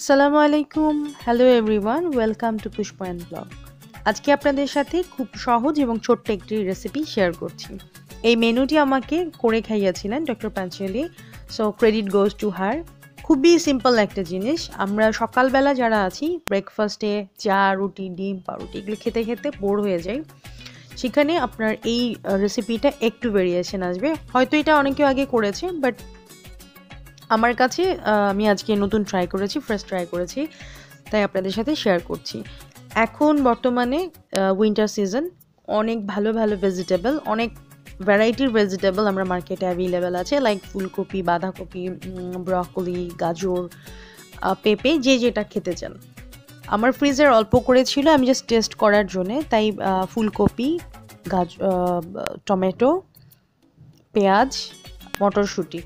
আসসালামু আলাইকুম। Hello everyone welcome to Pushpa and blog আজকে আপনাদের সাথে খুব সহজ এবং ছোট্ট একটি রেসিপি শেয়ার করছি। এই মেনুটি আমাকে করে খাইয়েছিলেন doctor Panchali so credit goes to her খুবই সিম্পল একটা জিনিস। আমরা সকালবেলা যারা আছি ব্রেকফাস্টে চা, রুটি, ডিম, পাউরুটি এগুলো খেতে খেতে বোর হয়ে যাই। সেখানে আপনার এই রেসিপিটা একটু ভেরিয়েশন আসবে। হয়তো এটা অনেকেও আগে করেছে বাট আমার কাছে আমি আজকে নতুন ট্রাই করেছি ফার্স্ট ট্রাই করেছি, তাই আপনাদের সাথে শেয়ার করছি। এখন বর্তমানে উইন্টার সিজন অনেক ভালো ভালো ভেজিটেবল অনেক ভ্যারাইটির ভেজিটেবল আমরা মার্কেটে অ্যাভেলেবেল আছে লাইক ফুলকপি, বাঁধাকপি ব্রকলি গাজর পেঁপে, যে যেটা খেতে চান। আমার ফ্রিজের অল্প করে ছিল, আমি জাস্ট টেস্ট করার জন্যে, তাই ফুলকপি, গাজ টমেটো, পেঁয়াজ, মটরশুঁটি।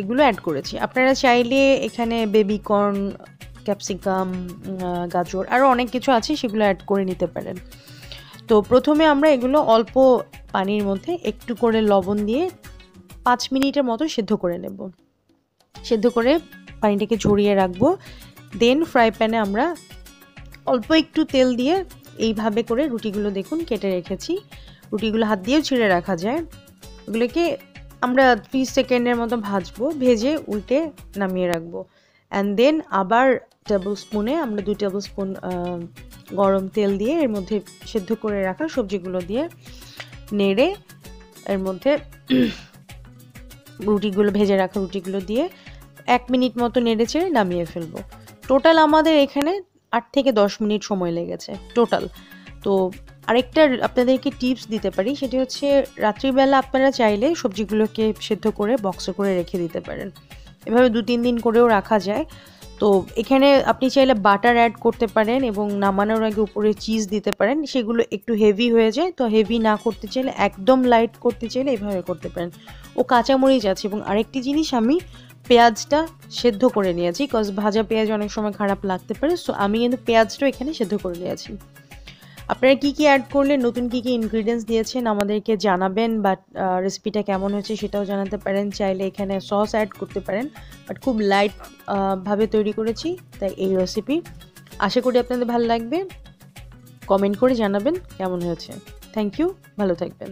এগুলো অ্যাড করেছি। আপনারা চাইলে এখানে বেবিকর্ন ক্যাপসিকাম গাজর আরও অনেক কিছু আছে, সেগুলো অ্যাড করে নিতে পারেন। তো প্রথমে আমরা এগুলো অল্প পানির মধ্যে একটু করে লবণ দিয়ে পাঁচ মিনিটের মতো সেদ্ধ করে নেব। সেদ্ধ করে পানিটাকে ঝরিয়ে রাখব। দেন ফ্রাই প্যানে আমরা অল্প একটু তেল দিয়ে এইভাবে করে রুটিগুলো দেখুন কেটে রেখেছি। রুটিগুলো হাত দিয়েও ছিঁড়ে রাখা যায়। ওগুলোকে আমরা ত্রিশ সেকেন্ডের মতো ভাজবো, ভেজে উল্টে নামিয়ে রাখব। অ্যান্ড দেন আবার টেবিল স্পুনে আমরা দুই টেবিল স্পুন গরম তেল দিয়ে এর মধ্যে সেদ্ধ করে রাখা সবজিগুলো দিয়ে নেড়ে এর মধ্যে রুটিগুলো, ভেজে রাখা রুটিগুলো দিয়ে এক মিনিট মতো নেড়ে চেড়ে নামিয়ে ফেলব। টোটাল আমাদের এখানে আট থেকে দশ মিনিট সময় লেগেছে টোটাল তো আরেকটা আপনাদেরকে টিপস দিতে পারি, সেটি হচ্ছে রাত্রিবেলা আপনারা চাইলে সবজিগুলোকে সেদ্ধ করে বক্সে করে রেখে দিতে পারেন। এভাবে দু তিন দিন করেও রাখা যায়। তো এখানে আপনি চাইলে বাটার অ্যাড করতে পারেন এবং নামানোর আগে উপরে চিজ দিতে পারেন, সেগুলো একটু হেভি হয়ে যায়। তো হেভি না করতে চাইলে, একদম লাইট করতে চাইলে এভাবে করতে পারেন। ও কাঁচামরিচ আছে এবং আরেকটি জিনিস আমি পেঁয়াজটা সেদ্ধ করে নিয়েছি কজ ভাজা পেঁয়াজ অনেক সময় খারাপ লাগতে পারে। সো আমি কিন্তু পেঁয়াজটাও এখানে সেদ্ধ করে নিয়েছি। আপনারা কি কি অ্যাড করলেন নতুন কি কি ইনগ্রিডিয়েন্টস দিয়েছেন আমাদেরকে জানাবেন বা রেসিপিটা কেমন হয়েছে সেটাও জানাতে পারেন, চাইলে এখানে সস অ্যাড করতে পারেন বাট খুব লাইট ভাবে তৈরি করেছি, তাই এই রেসিপি আশা করি আপনাদের ভালো লাগবে। কমেন্ট করে জানাবেন কেমন হয়েছে। থ্যাংক ইউ ভালো থাকবেন।